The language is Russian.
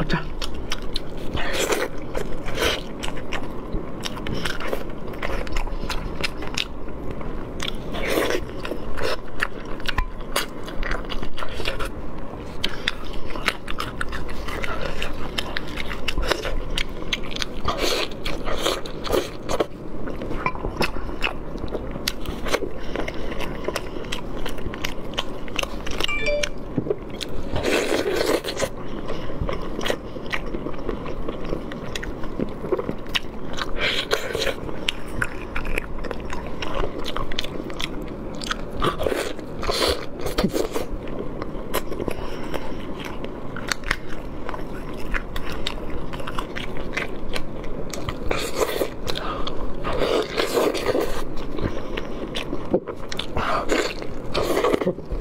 chao chao Спасибо.